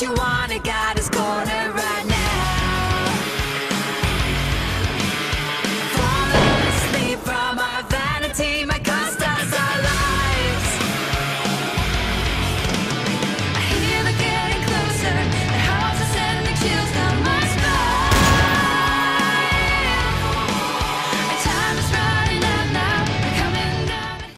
you wanna? got